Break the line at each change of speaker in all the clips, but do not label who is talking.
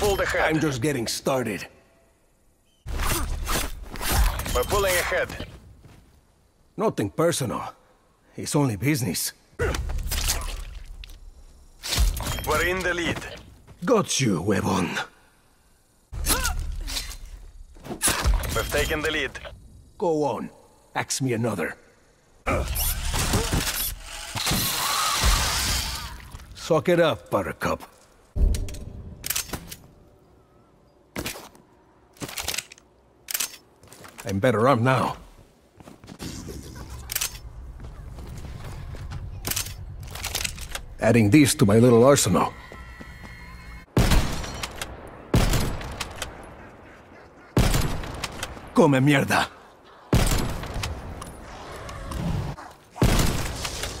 pulled ahead.
I'm just getting started.
We're pulling ahead.
Nothing personal. It's only business.
We're in the lead.
Got you, huevon.
We've taken the lead.
Go on. Ask me another. Suck it up, Buttercup. I'm better armed now. Adding these to my little arsenal. Come mierda.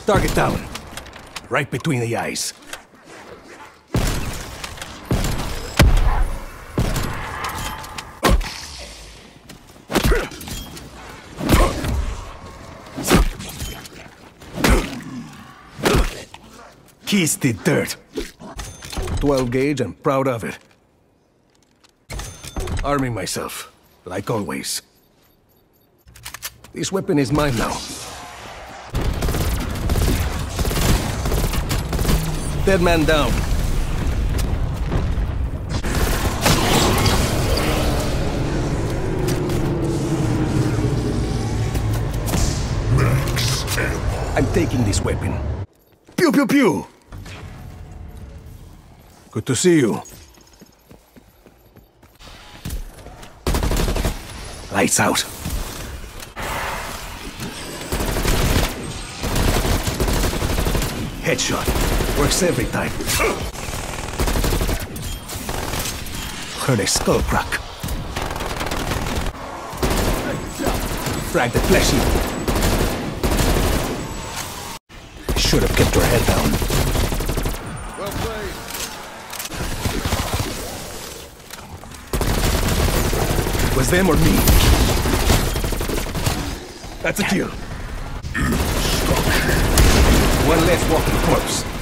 Target down. Right between the eyes. Kiss the dirt. 12 gauge and proud of it. Arming myself, like always. This weapon is mine now. Dead man down. I'm taking this weapon. Pew pew pew! Good to see you. Lights out. Headshot. Works every time. Heard a skull crack. Frag the fleshy. Should have kept her head down.
Well played.
Was them or me? That's a kill. One less walking corpse.